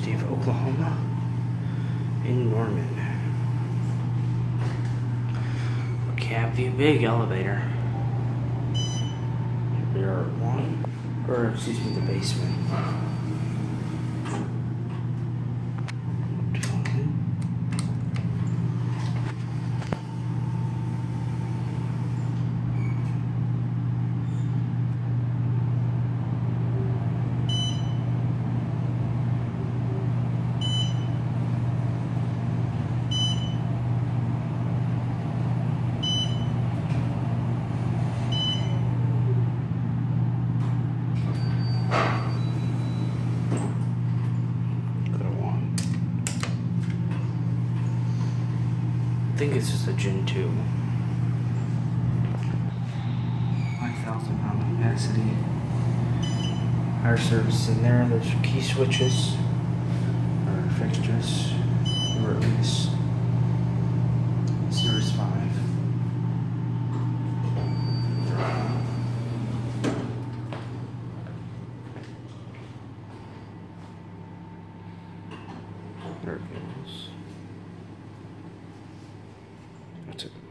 Oklahoma, in Norman. Cab view, big elevator. There are one, or excuse me, the basement. Think it's just a Gen 2. 5,000 pound capacity. Our service in there. There's key switches. Or fixtures. Or at least. Series 5. There it goes. To.